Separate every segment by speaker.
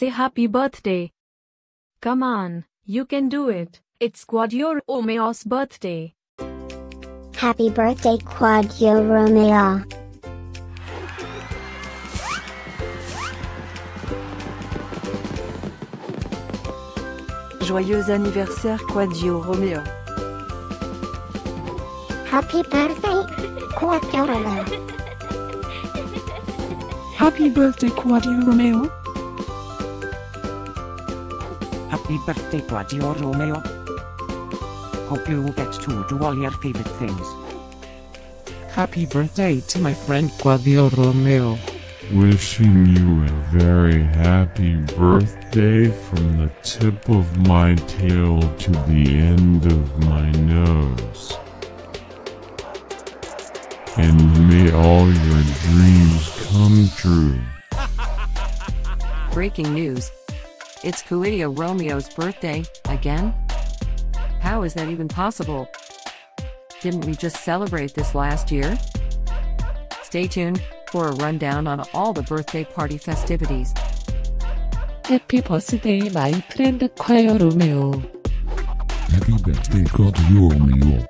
Speaker 1: say happy birthday. Come on, you can do it. It's Kouadio Romeo's birthday.
Speaker 2: Happy birthday Kouadio Romeo.
Speaker 3: Joyeux anniversaire Kouadio Romeo.
Speaker 2: Happy birthday Kouadio Romeo.
Speaker 4: Happy birthday Kouadio Romeo.
Speaker 5: Happy birthday Kouadio Romeo. Hope you get to do all your favorite things.
Speaker 6: Happy birthday to my friend Kouadio Romeo.
Speaker 7: Wishing you a very happy birthday from the tip of my tail to the end of my nose. And may all your dreams come true.
Speaker 3: Breaking news. It's Kouadio Romeo's birthday, again? How is that even possible? Didn't we just celebrate this last year? Stay tuned for a rundown on all the birthday party festivities.
Speaker 6: Happy birthday my friend Kouadio Romeo.
Speaker 7: Happy birthday, Kouadio Romeo.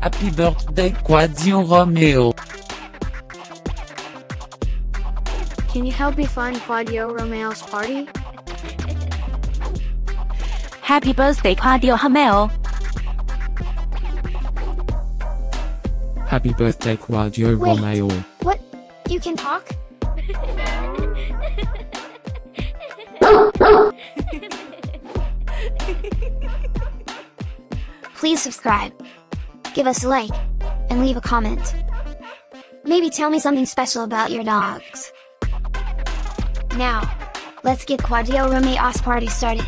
Speaker 6: Happy birthday Kouadio Romeo.
Speaker 8: Can you help me find Kouadio Romeo's party?
Speaker 9: Happy birthday Kouadio Romeo.
Speaker 6: Happy birthday Kouadio
Speaker 2: Wait.
Speaker 6: Romeo.
Speaker 8: What? You can talk?
Speaker 2: Please subscribe. Give us a like. And leave a comment. Maybe tell me something special about your dogs. Now, let's get Kouadio Romeo's party started.